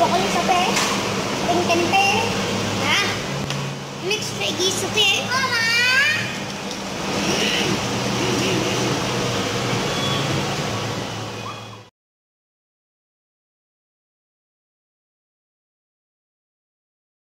Boko yung sabi. Tingkente. Ha? Next, nag-isip eh. Mama!